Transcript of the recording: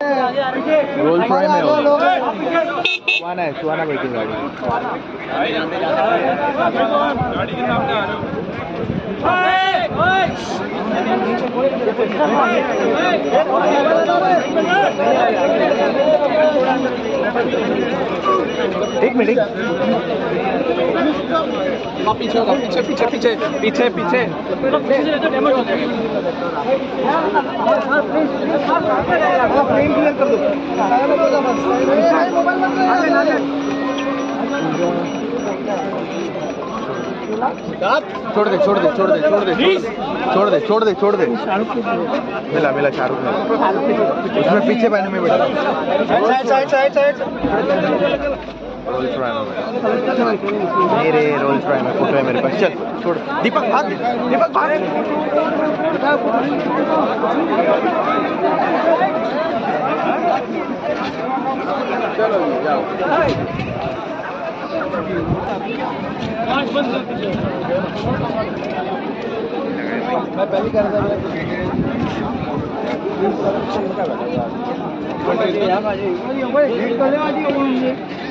Role fry में हो सुहाना है सुहाना बैठी गाड़ी एक मिनट पीछे होगा पीछे पीछे पीछे पीछे पीछे। छोड़ दे छोड़ दे छोड़ दे छोड़ दे छोड़ दे। छोड़ दे छोड़ दे मिला मिला शाहरुख ने उसमें पीछे पहने में बैठा। Side side side roll fry में मेरे रोल फ्राई में फ़ोटो है मेरे पास। चल, छोड़। दीपक, भाग। दीपक, भाग। चलो, जाओ। मैं पहले कर रहा था